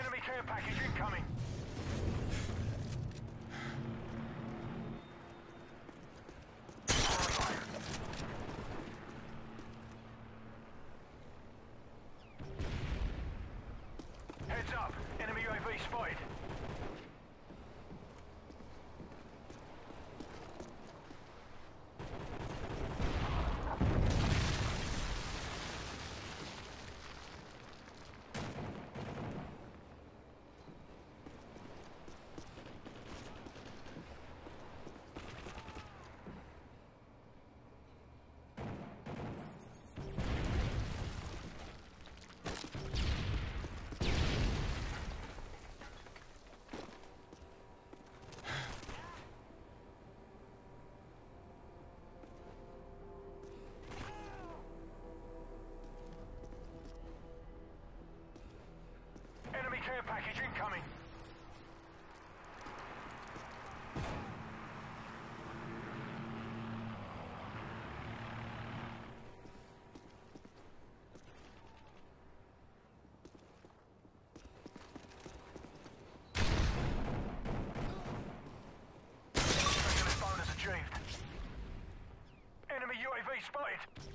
Enemy care package incoming. Heads up. spotted.